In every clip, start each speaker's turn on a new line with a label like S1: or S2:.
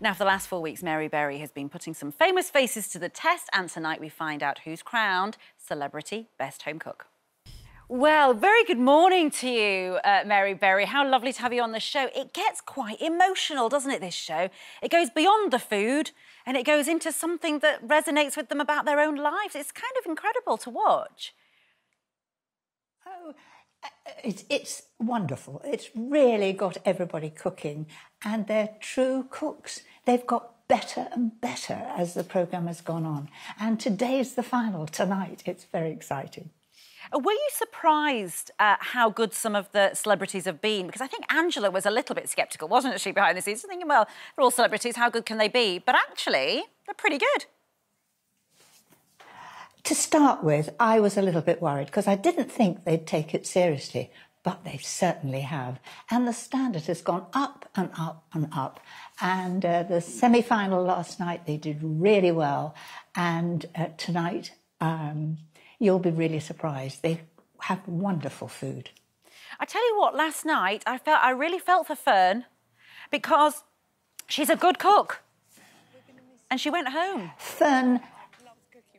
S1: Now, for the last four weeks, Mary Berry has been putting some famous faces to the test, and tonight we find out who's crowned Celebrity Best Home Cook. Well, very good morning to you, uh, Mary Berry. How lovely to have you on the show. It gets quite emotional, doesn't it, this show? It goes beyond the food and it goes into something that resonates with them about their own lives. It's kind of incredible to watch.
S2: Oh, it's, it's wonderful. It's really got everybody cooking and they're true cooks. They've got better and better as the programme has gone on. And today's the final, tonight. It's very exciting.
S1: Uh, were you surprised at how good some of the celebrities have been? Because I think Angela was a little bit sceptical, wasn't she, behind the scenes? Thinking, well, they're all celebrities, how good can they be? But actually, they're pretty good.
S2: To start with, I was a little bit worried because I didn't think they'd take it seriously, but they certainly have. And the standard has gone up and up and up. And uh, the semi final last night, they did really well. And uh, tonight, um, you'll be really surprised. They have wonderful food.
S1: I tell you what, last night I felt I really felt for Fern because she's a good cook. And she went home.
S2: Fern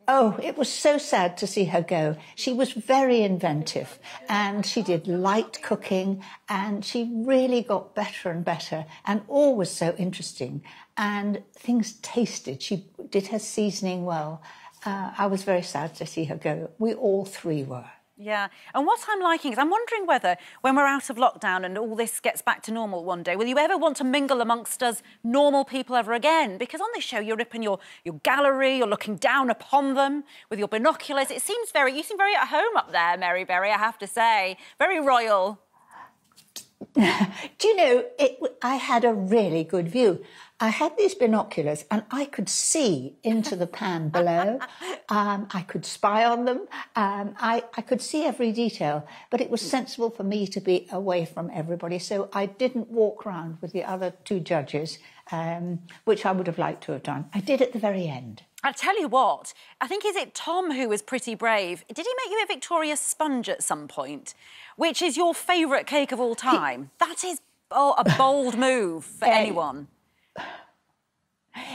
S2: Oh, it was so sad to see her go. She was very inventive and she did light cooking and she really got better and better and always so interesting. And things tasted. She did her seasoning well uh, I was very sad to see her go. We all three were.
S1: Yeah, and what I'm liking is I'm wondering whether when we're out of lockdown and all this gets back to normal one day, will you ever want to mingle amongst us normal people ever again? Because on this show you're ripping your, your gallery, you're looking down upon them with your binoculars. It seems very, you seem very at home up there, Mary Berry, I have to say. Very royal.
S2: Do you know, it, I had a really good view. I had these binoculars and I could see into the pan below. Um, I could spy on them. Um, I, I could see every detail, but it was sensible for me to be away from everybody. So I didn't walk around with the other two judges, um, which I would have liked to have done. I did at the very end.
S1: I'll tell you what, I think is it Tom who was pretty brave. Did he make you a Victoria sponge at some point, which is your favourite cake of all time? He... That is oh, a bold move for anyone.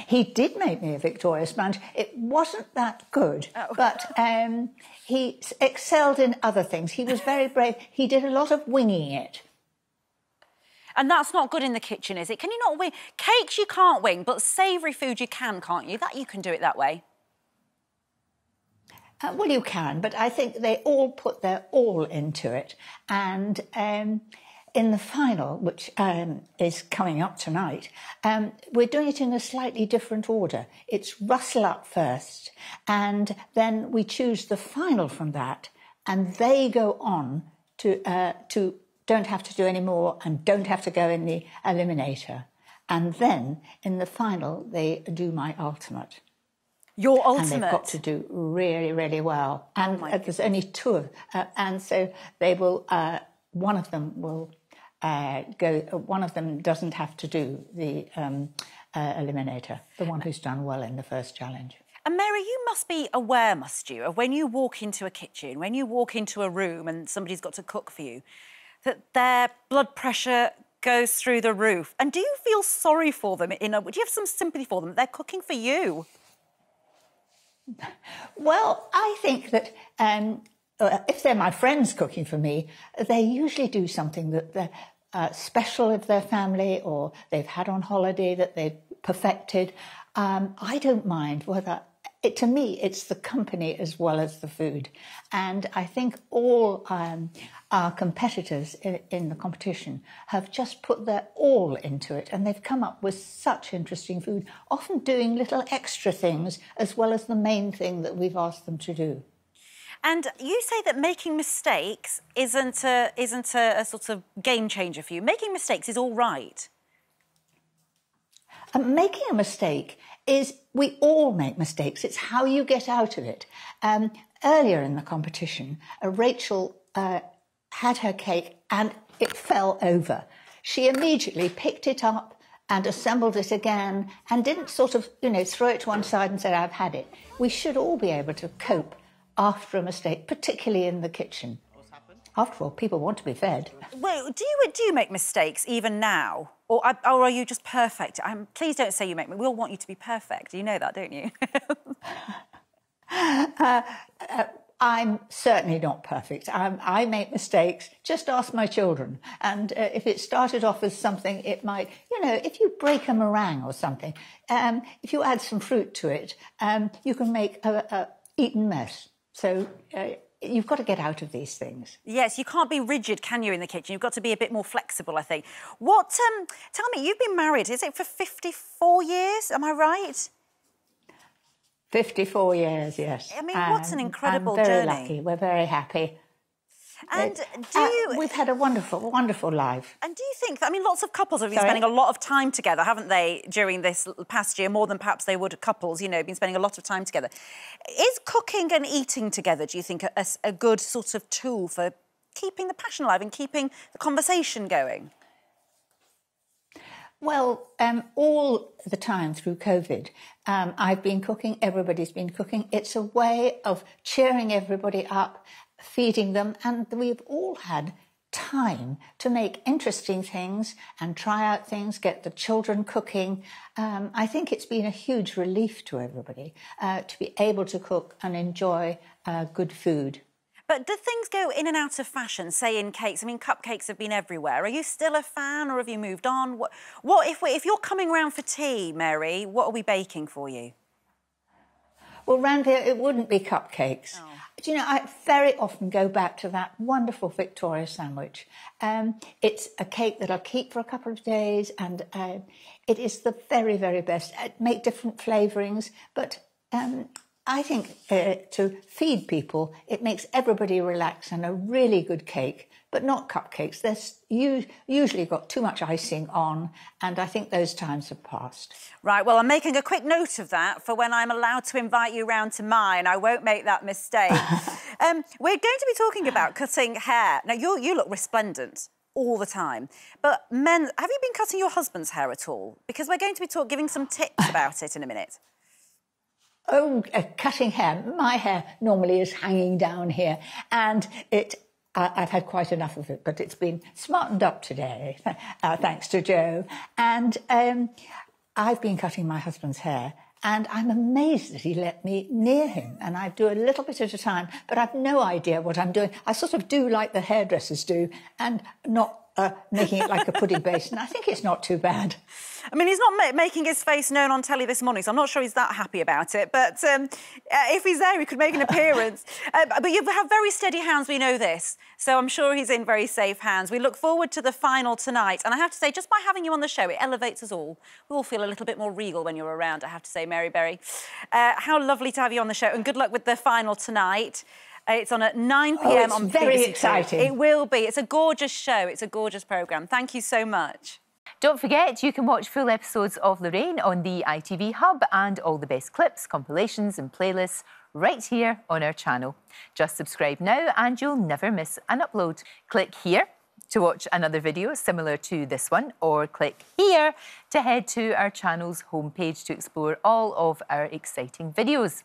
S2: He did make me a Victoria sponge. It wasn't that good, oh. but um, he excelled in other things. He was very brave. He did a lot of winging it.
S1: And that's not good in the kitchen, is it? Can you not wing? Cakes you can't wing, but savoury food you can, can't you? That you can do it that way.
S2: Uh, well, you can, but I think they all put their all into it. And um, in the final, which um, is coming up tonight, um, we're doing it in a slightly different order. It's rustle up first, and then we choose the final from that, and they go on to uh, to don't have to do any more and don't have to go in the eliminator, and then in the final they do my ultimate.
S1: Your ultimate.
S2: And they've got to do really, really well. Oh and oh uh, there's only two of, uh, and so they will. Uh, one of them will uh, go. One of them doesn't have to do the um, uh, eliminator. The one who's done well in the first challenge.
S1: And Mary, you must be aware, must you, of when you walk into a kitchen, when you walk into a room and somebody's got to cook for you, that their blood pressure goes through the roof. And do you feel sorry for them? In a, do you have some sympathy for them? They're cooking for you.
S2: Well, I think that um, if they're my friends cooking for me, they usually do something that they're uh, special of their family or they've had on holiday that they've perfected. Um, I don't mind whether it, to me, it's the company as well as the food. And I think all um, our competitors in, in, the competition have just put their all into it and they've come up with such interesting food, often doing little extra things as well as the main thing that we've asked them to do.
S1: And you say that making mistakes isn't a, isn't a, a sort of game changer for you. Making mistakes is all right.
S2: Making a mistake is we all make mistakes. It's how you get out of it. Um, earlier in the competition, uh, Rachel uh, had her cake and it fell over. She immediately picked it up and assembled it again and didn't sort of, you know, throw it to one side and say, I've had it. We should all be able to cope after a mistake, particularly in the kitchen. after all, people want to be fed.
S1: Well, do you do you make mistakes even now, or or are you just perfect? I'm, please don't say you make. We all want you to be perfect. You know that, don't you?
S2: uh, uh, I'm certainly not perfect. I'm, i make mistakes. Just ask my children. And uh, if it started off as something, it might, you know, if you break a meringue or something, um, if you add some fruit to it, um, you can make a, a Eton mess. So uh, you've got to get out of these things.
S1: Yes, you can't be rigid, can you, in the kitchen? You've got to be a bit more flexible, I think. What? Um, tell me, you've been married. Is it for 54 years? Am I right?
S2: 54 years, yes.
S1: I mean, what's an incredible
S2: I'm very
S1: journey.
S2: lucky. We're very happy.
S1: And do uh, you...
S2: we've had a wonderful, wonderful life.
S1: And do you think, I mean, lots of couples have been Sorry? spending a lot of time together, haven't they, during this past year, more than perhaps they would couples, you know, been spending a lot of time together. Is cooking and eating together, do you think, a, a good sort of tool for keeping the passion alive and keeping the conversation going?
S2: Well, um, all the time through COVID, um, I've been cooking, everybody's been cooking. It's a way of cheering everybody up, feeding them, and we've all had time to make interesting things and try out things, get the children cooking. Um, I think it's been a huge relief to everybody uh, to be able to cook and enjoy uh, good food.
S1: But do things go in and out of fashion, say in cakes? I mean, cupcakes have been everywhere. Are you still a fan or have you moved on? What, what if, we, if you're coming around for tea, Mary, what are we baking for you?
S2: Well, round here, it wouldn't be cupcakes. Oh. Do you know, I very often go back to that wonderful Victoria sandwich. Um, it's a cake that I'll keep for a couple of days, and uh, it is the very, very best. I make different flavourings, but um, I think uh, to feed people, it makes everybody relax and a really good cake, but not cupcakes. They're usually got too much icing on, and I think those times have passed.
S1: Right, well, I'm making a quick note of that for when I'm allowed to invite you round to mine. I won't make that mistake. um, we're going to be talking about cutting hair. Now, you you look resplendent all the time. But men, have you been cutting your husband's hair at all? Because we're going to be talk, giving some tips about it in a minute.
S2: Oh, uh, cutting hair. My hair normally is hanging down here, and it. I, have had quite enough of it, but it's been smartened up today, uh, thanks to Joe. And um, I've been cutting my husband's hair, and I'm amazed that he let me near him. And I do a little bit at a time, but I've no idea what I'm doing. I sort of do like the hairdressers do, and not uh, making it like a pudding basin. I think it's not too bad.
S1: I mean, he's not ma making his face known on telly this morning, so I'm not sure he's that happy about it. But um, uh, if he's there, he could make an appearance. uh, but you have very steady hands, we know this. So I'm sure he's in very safe hands. We look forward to the final tonight. And I have to say, just by having you on the show, it elevates us all. We all feel a little bit more regal when you're around, I have to say, Mary Berry. Uh, how lovely to have you on the show. And good luck with the final tonight. It's on at 9 p.m.
S2: Oh,
S1: on
S2: very
S1: BBC
S2: exciting.
S1: It will be. It's a gorgeous show. It's a gorgeous programme. Thank you so much.
S3: Don't forget, you can watch full episodes of Lorraine on the ITV Hub and all the best clips, compilations and playlists right here on our channel. Just subscribe now and you'll never miss an upload. Click here to watch another video similar to this one or click here to head to our channel's homepage to explore all of our exciting videos.